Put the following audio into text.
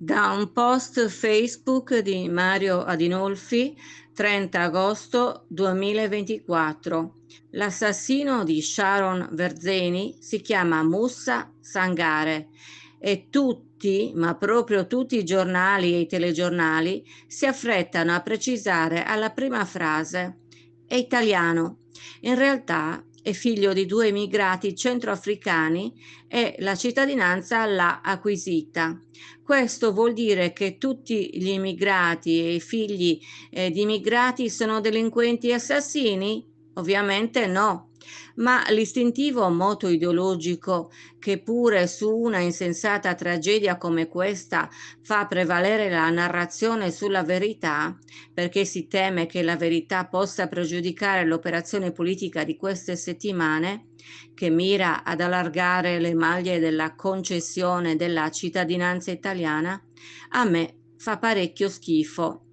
Da un post Facebook di Mario Adinolfi, 30 agosto 2024. L'assassino di Sharon Verzeni si chiama Mussa Sangare e tutti, ma proprio tutti i giornali e i telegiornali si affrettano a precisare alla prima frase è italiano. In realtà è figlio di due immigrati centroafricani e la cittadinanza l'ha acquisita. Questo vuol dire che tutti gli immigrati e i figli eh, di immigrati sono delinquenti e assassini? Ovviamente no ma l'istintivo moto ideologico che pure su una insensata tragedia come questa fa prevalere la narrazione sulla verità, perché si teme che la verità possa pregiudicare l'operazione politica di queste settimane, che mira ad allargare le maglie della concessione della cittadinanza italiana, a me fa parecchio schifo